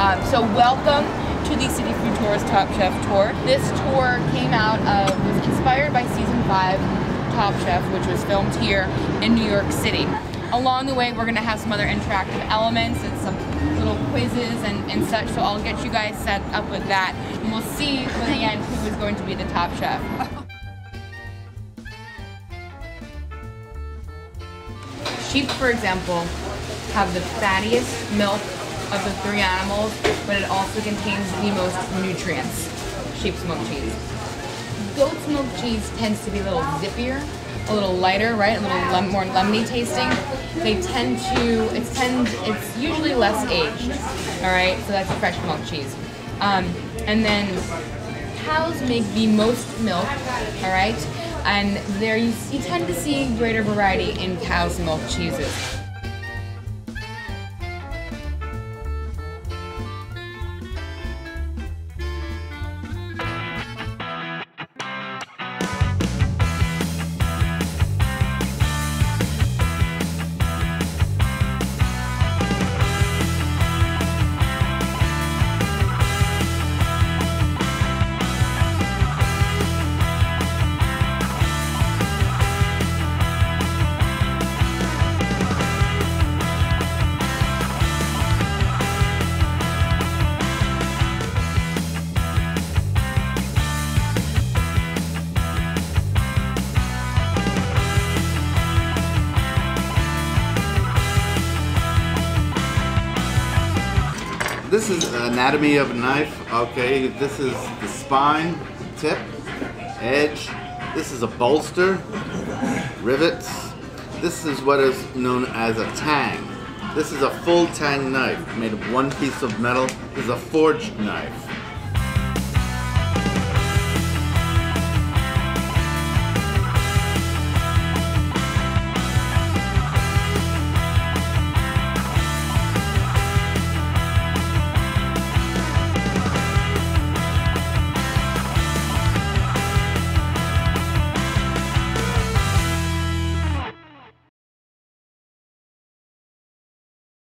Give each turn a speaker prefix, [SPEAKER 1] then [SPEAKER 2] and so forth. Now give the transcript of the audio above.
[SPEAKER 1] Um, so welcome to the City Food Tours Top Chef Tour. This tour came out of, was inspired by season five Top Chef, which was filmed here in New York City. Along the way, we're gonna have some other interactive elements and some little quizzes and, and such, so I'll get you guys set up with that. And we'll see by the end who is going to be the top chef. Sheep, for example, have the fattiest milk of the three animals, but it also contains the most nutrients. Sheep's milk cheese. Goat's milk cheese tends to be a little zippier, a little lighter, right? A little lem more lemony tasting. They tend to, it's tend, it's usually less aged, all right? So that's fresh milk cheese. Um, and then cows make the most milk, all right? And there you, you tend to see greater variety in cow's milk cheeses.
[SPEAKER 2] This is anatomy of a knife. Okay, this is the spine, tip, edge. This is a bolster, rivets. This is what is known as a tang. This is a full tang knife made of one piece of metal. This is a forged knife.